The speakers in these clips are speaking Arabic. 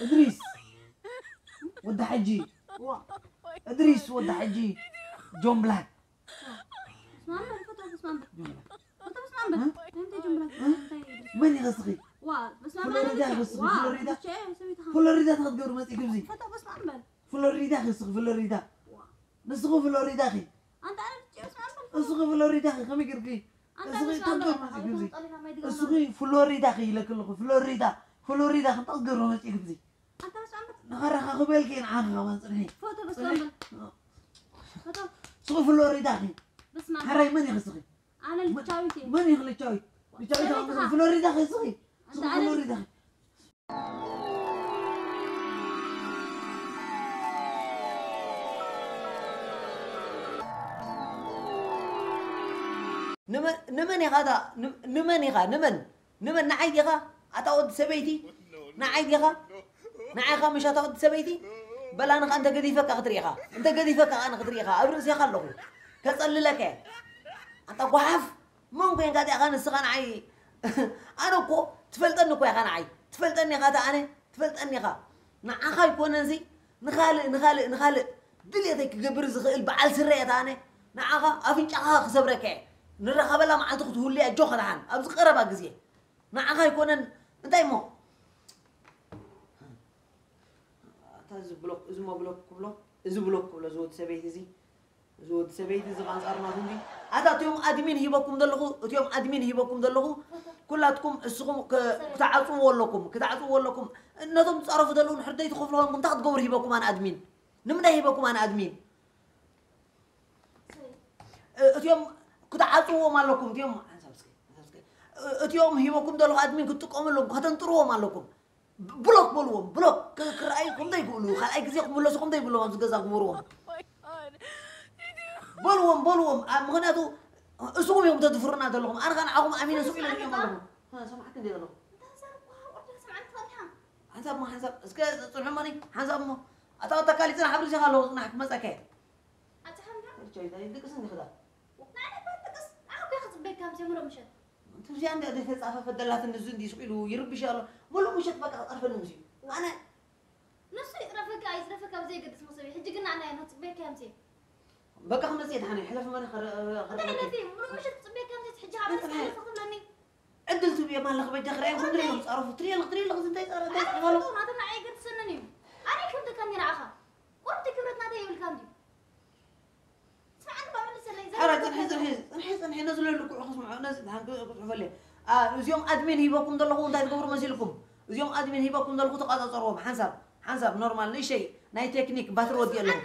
إدريس ود حجي. إدريس ود حجي. جون بلاك. من فلوريدا عمل بس- وا فلوريدا. بس شيء سويتها. فلوريدا تقدر ما تقبزي فترة بس ما عمل فلوريدا خسق فلوريدا. وا نسقو فلوريدا خي أنت عارف شيء بس ما عمل نسقو فلوريدا خي خمي قرقي اسقي بس ما تقبزي طالع ما يدقق اسقي فلوريدا خي لكل فلوريدا فلوريدا خم تقدر ما تقبزي انت بس ما عمل نخرخ قبل كين عاخ ما صنعي فترة بس عمل فترة سقو فلوريدا خي بس ما هراي من يغسقي أنا اللي من تقدر فلوريدا خي سقي انت سقو عارف فلوريدا خي نمن نمن يغادا نمن نمن نمن يغا أتعود سبيتي نعيد يغا نعيغا مش أتعود سبيتي بل أنا أنت قدي فك أقدر يغا أنت قدي فك أنا أقدر يغا أبرز يغا له كسل لك. أنت وحف. ممكن قاعد يغا نسخان عي أنا كو. تفلت أنك يا عي تفلت أني غادا أنا تفلت أني غا. نعاخا يكون نزي نخالق نخالق نخالق دليتك قبر زغل بعل سرية أنا نعاخا أفنجاها خسبرك. نرخبلا مع تخت هولي أجوخ دهان أبز قربا قزي نعاخا يكون انتي مو تاز بلوك إذا ما بلوك بلوك إذا بلوك ولا زود سبيت زي زود سبيت زي غانز أرنا تندي هذا تيوم أدمين هيبكم دلخو تيوم أدمين هيبكم دلخو. كلاتكم اسقم كتعصوا ولكم كتعصوا ولكم نظم تصرفوا دلون حردي تخفلهم كنت تقبر هيبكم أنا أدمين نمدا هيبكم أنا أدمين اليوم كنت عاتوا مالكم اليوم اليوم هيوكم دلو ادمين كنت تقوم لهم كتنطروا مالكم بلوك بلوهم بلوك كرايكم دا يقولوا خلاي كزيكم ولا سكم دا يقولوا زغزاكم وروهم بلوهم بلوهم مغنياتو اسوم يوم تدفرنا دلهم أنا كان عقوم امين اسوم إلى اليوم لهم ها سمعت دي دلهم حسب ما حسب اسكا صلحمني حسب ما اتا تكالي تنا حبري شغالو نحك مسكه جاي دا يدك سن خدا تمشي عندي هذه تصافى فدلات النزول دي سقيلو يربي شاء مولو مشت بقى طرف وأنا بقى خمس يد حني حلف ما خر عدل تبي ما لك بيت خرين خذ لهم صرف تريل تريل لغز انت صار قالوا حرج نحس نحس نحس نحس نزل لكم خصم نزل هنقول فلي آه يوم ادمين هيبكم دلقوا انت تقبروا مسيلكم يوم ادمين هيبكم دلقوا تقاطع صروهم حسب حسب نورمال ني شيء ناي تكنيك باتري ودي لهم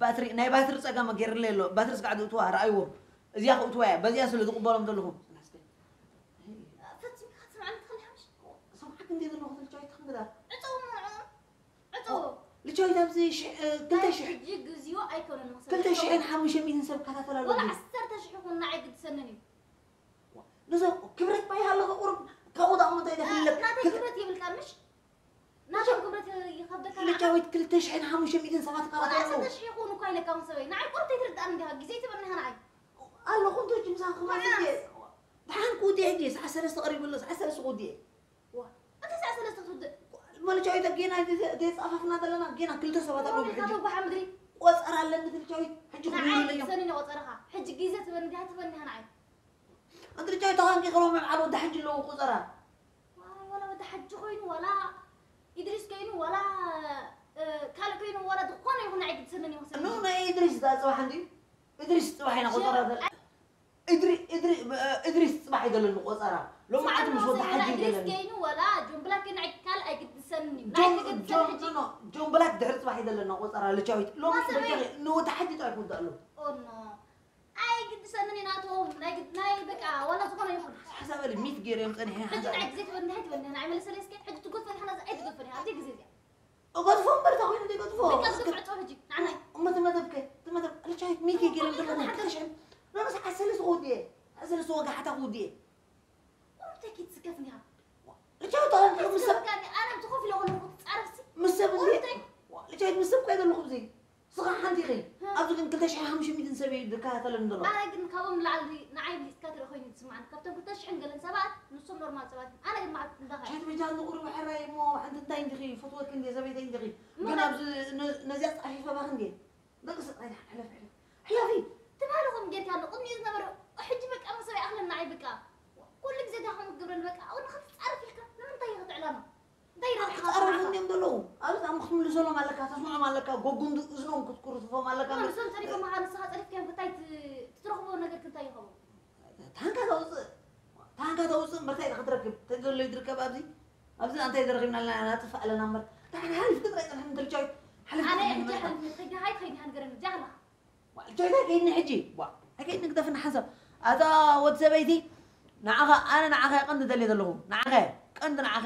باتري ناي باتري صقا غير ليلو باتري قاعد اتوا رايهم ازيا خطوا بزيا سلو تقبلهم دلهم سمعك ندير له خذ جاي تخمدا لجاي تمزي ش كنت ش كنت شحن حمشة مين سب كذا ولا عسرت شحكم نعيد تسنني نزل كبرت باي هلا قرب كوضع ما تيدا في نادي كبرت يبل مش نادي كبرت يخبدك لجاويت كل تشحن حمشة مين سبات ولا كذا عسرت شحكم كاينة كم سوي نعي قرت يترد أنا بها جزيت بنها نعي الله كنت جمسان دي دحان كودي عندي. حسن استقرب ولا حسن سقودي أنت سأسأل استخدم ما لجاويت جينا دي دي صاففنا دلنا جينا كل تسبات والله بحجي وأسأل على اللي لجاويت حجي خبير نعي اليوم سنين وطرها حج جيزة بنها تبنها نعي أنت لجاويت تغان كي على ود حجي لو قصرا ولا بده حج خوين ولا إدريس كين ولا كال كين ولا دقون يكون عيد سنني وسنني. نو نا إدريس دا صباح عندي؟ إدريس صباح هنا قصرا ادري ادري إدريس صباح يدل القصرا لو ما عاد مش ود حجي إدريس كين ولا جنبلا كين عيد كال عيد سنني. بلاك دحر صباح يدل لنا قصرا لجاويت. لو ما تحدي تعرف ودالو أو حسب ال 100 جير يوم ثاني حج حسب عيد زيت بنها تبنها أنا عمل سلسك حج تقول فني حنا عيد تقول فني عيد جزيزة قد فهم برتا وين دي فهم بكذا دفعت وهجي نعم ما تما تبكي تما تبكي. لجاويت 100 جير يوم ثاني حتى شعب لا بس حسن سعودي حسن سوق حتى غودي وأنت كي تسكتني ها لجاويت طبعا بس مسب كان أنا بتخوف لو أنا كنت تعرف سي مسب وأنت لجاويت مسب كذا الخبزي ስኻ ሓንቲ ኸ ኣብዚ ግን ክልተ ሽሕ ሓሙሽተ ሰብ ዝከታተሎም ዘሎ ኣነ ግን ካብኦም ንላዕሊ ንዓይ ብሒዝካ ትርኢ ኮይኑ ዝስማዓኒ ካብቶም ክልተ ሽሕን ገለን ሰባት ንሶም ኖርማል ሰባት ኣነ ግን መዓት እንዳኸ ሓንቲ ቤታ ንቁሪ ባሕራይ እሞ ሓንቲ እንታይ እንዲኺ ፈትወት እንዴ ሰበይተይ እንዲኺ ግን ኣብዚ ነዚያ ፃሒፈ ባኽ እንዴ ደቂ ሰብኣይ ሓለፍ ሕለፍ ሕላፊ ተባሃለኹም ጌርካ ንቕድሚኡ ዝነበረ ሕጂ በቃ መሰበይ ኣኽለን ንዓይ በቃ ኩሉ ግዜ ዳኸም ትገብረሉ በቃ ንክትፃርፍ ኢልካ ንምንታይ ይኽትዕላማ ትዕላማ እንታይ ረብሕካ ክፃረፉ እንዲኦም ዘለዉ ኣብዚ ኣብ ክትምልሰሎም ኣለካ ተስምዖም ኣለካ ጎጉን እዝኖም ክትኩርትፎም ኣለካ ንሶም ፀሪፎም መሃ ንስኻ ፀሪፍካዮም እንታይ ትረኽቦ ነገር ክንታይ ይኸውን ታንካ ተውፅእ ታንካ ተውፅእ እምበርታይ ኢኻ ክትረክብ ተገሎ ይትርከብ ኣብዚ ኣብዚ እንታይ ተረኪብና ኣለና ናጥፍእ ኣለና እምበር ታሕን ሓሊፍ ክትራይ ፀንሐ ምትልጫዊት ሓሊፍ ኣነ ክትራይ ሕጂ ምትልጫዊት ሓሊፍ ከይዲ ሃይ ከይዲ ሃንገረኒ ጃህላ ጆይታ ከይድኒ ሕጂ ከይድኒ ክተፍኒ ሓሳብ ኣታ ወዲ ሰበይቲ ንዓኸ ኣነ ንዓኸ ቀንዲ ደልየ ዘለኹ ንዓኸ ቀንዲ ንዓኸ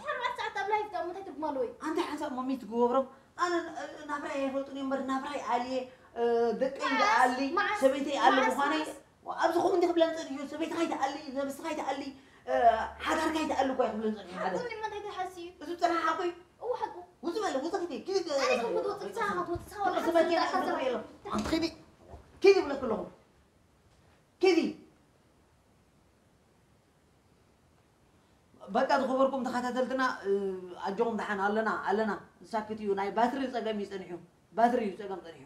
እንታይ ትርጉም ኣለዎ እዩ ኣንታይ ሓንሳብ ማሚ ትገብሮ ኣነ ናብራይ ኣይፈልጡን እዮም እምበር ናብራይ ኣልየ ደቀይ ኣሊ ሰበይተይ ኣለ ምኳነ ኣብዚ ከምኡ እንዲ ክብለን ፅን እዩ ሰበይትካ ይተኣሊ ነብስካ ይተኣሊ ሓዳርካ ይተኣሊ ኳ ይክብለን ፅን ሓደ ምንታይ ተሓስ እዩ እዚ ፅንሓ ሓቁይ እዋሓቁ ውፅ በለ ውፅ ክቲ ክትወፅፅሳ ክትወፅፅሳ ሰበይ ኣንት ክዲ ከይዲ ይብለክ ኣለኹም ከይዲ በቃ ዝኽበርኩም ተኸታተልትና ኣጆኹም ድሓን ኣለና ኣለና ዝሳክት እዩ ናይ ባትሪ ፀገም እዩ ፀኒሑ ባትሪ እዩ ፀገም ፀኒሑ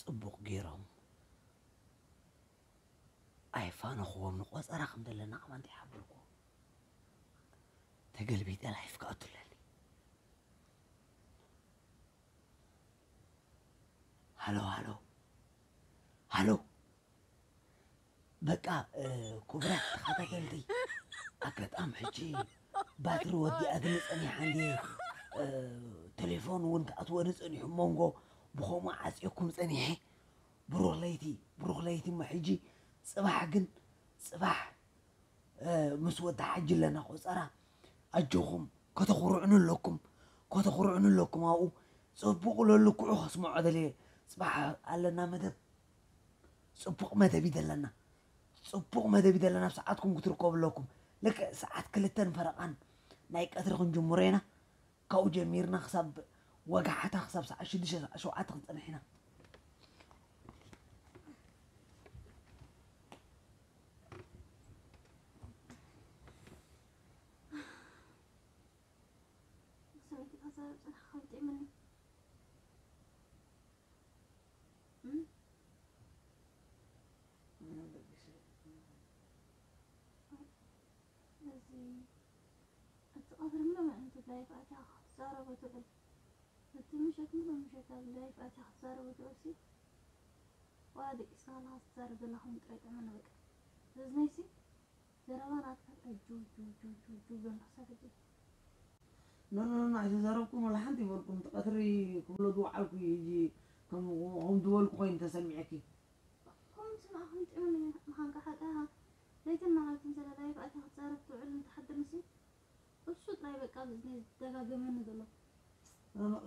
ፅቡቕ ገይሮም ኣይፋነኽዎም ንቆፀራ ከም ዘለና ኣማንቲ ይሓብልኩ ተገልቢጠ ላይፍ ከኣቱለኒ ሃሎ ሃሎ ሃሎ በቃ ክቡራት ተኸታተልቲ ኣጋጣሚ ሕጂ ባትሪ ወዲኣ ግን ፀኒሓ እንዲ ቴሌፎን እውን ክኣትወኒ ፀኒሑ መንጎ بخوما عزيكم زنيحي بروح ليتي بروح ليتي ما حجي صباح جن صباح آه، مسود حج لنا خسارة. أجوهم كتخرعن لكم كتخرعن لكم أو. سبق صبوا لكم خصموا عدلي. صباح علنا مدب. سبق ما صبوا مدب يدلنا صبوا مدب يدلنا بساعتكم كتركوا لكم. لك ساعات كلتن فرقان. نايك أترخن جمهورنا كأو جميرنا خسب. وقعتها خسر بس أشد شيء شو أعتقد أنا هنا. أتقدر ما ካብላይ ብኣታ ክዛረቡ ዝዕሲ ዋ ደቂስካ ንኻ ትዛረብ ዘለኹ ምጥራይጥዑ ንበቂ ዘዝነይሲ ዘረባ ናትካ ዕጁጁጁጁጁ ዘንክሳት እ መመማ ዝተዛረብኩም ወላ ሓንቲ ይፈልኩም ተቀትሪ ክብሎ ዝውዓልኩ እዩ ከምኡ ዝበልኩ ኮይኑ ተሰሚዐኪ ስማዕኹም ጥዑም ምኻንካ ሓቀ ዘይትን መዓልትን ስለላይ ብኣታ ክትዛረብ ትውዕል ንተሓድር ምስሊ እሱ ጥራይ በቃ ዝደጋገመኒ ዘሎ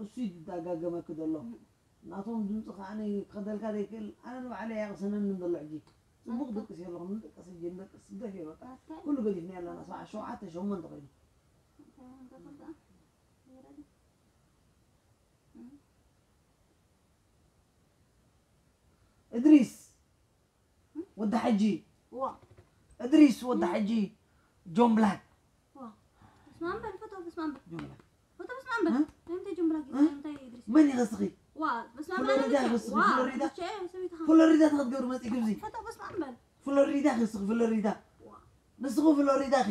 እሱ ይደጋገመክ ዘሎ ናቶም ድምፂ ከዓኒ ክኸደልካ ዘይክእል ኣነ ንባዕለይ ያቕስነኒ ዘሎ ሕጂ ፅቡቅ ድቅስ እየ ኣለኹ ንደቀስ እየ ንደቅስ ደፍ እየ በቃ ኩሉ ገዲፍና ኣለና ሰብዓ ሸውዓተ ሸሞንተ ኮይኑ እድሪስ ወዲ ሕጂ وا እድሪስ ወዲ ሕጂ ጆን ብላክ وا بس ما عم فتو بس ما عم ጆን ብላክ فتو بس ما عم ماني غصغي فل الرداء غصغي فل الرداء فل الرداء تغد قبر مسي قبزي فل الرداء غصغي فل الرداء نصغو فل الرداء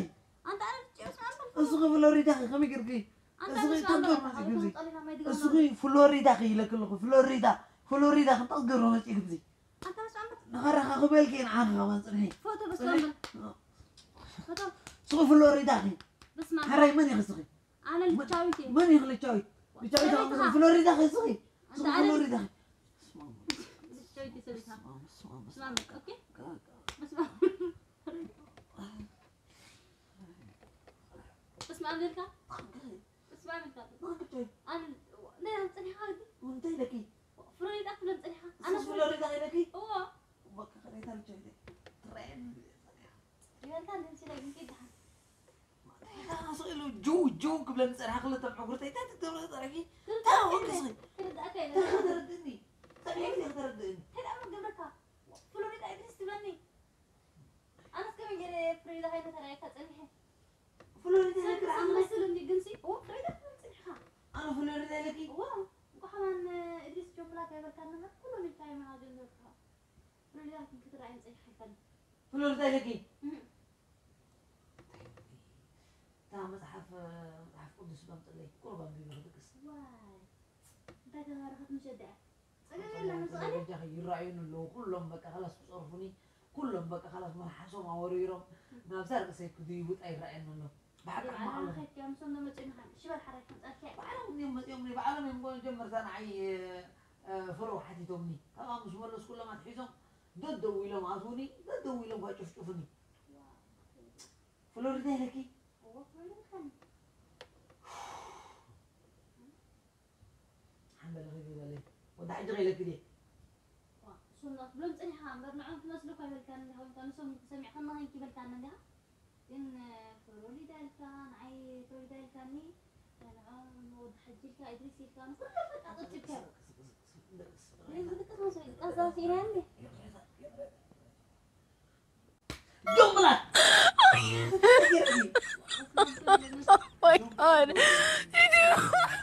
أنت أنا أصغي فل الرداء خمي قرقي. أصغي تقدر مسي قبزي أصغي فل الرداء لك الله فل الرداء فل الرداء تقدر مسي قبزي أنت بس عمر نخرخ قبل كين عارخة ما نصنعي فوتو بس عمر صغي ماني غصغي أنا اللي تشاويتي من يخلي تشاوي تشاوي فلوري داخل صغير فلوري داخل تشاويتي سويتها سلامك أوكي؟ بس بس ما أمريكا بس ما أمريكا أنا ليه مصلحه هذه وأنت لك فلوري داخل مصلحه أنا فلوري داخل لك هو بك خليتها تشاويتي ترين يا كان تمشي لك كده لا صغير جو جو قبل نسأل حقل تبع قرتي تاتي تبغى تراكي تا هو صغير. تردني تبيك تردني هلا أمك قبلك. فلوني قاعد تستبني أنا كم جرى فريدة هاي ترى تتنحي فلوني تهلك العمل سلمني جنسي هو فريدة أنا فلوني تهلكي واو وكمان آه، إدريس جملة قبل كان كلهم يتعاملوا هذا النور فلوني تهلكي كتر عين زي حيفن فلوني تهلكي شباب طلعي قربان بيبي هذا قص واي بقى راحت مشدعة يراعون اللو كلهم بقى خلاص صرفوني كلهم بقى خلاص ما حسوا ما وريرهم ما بزار قص يكدي يبوت أي راعي إنه بعد ما علم خيت يوم صرنا مجنها شو الحركة أكيد لكي هو فلور حنبلغي لي ولا وضع جري لك ليه سنة بلوز إني حامبر نعم فلوس لو كان كان هو كان سمع سمع خلنا هين كيف كان عندها إن فرولي دال كان عي فرولي دال كاني كان عم وضحجي لك إدريسي كان كل ما تعطي كان oh my god. You do.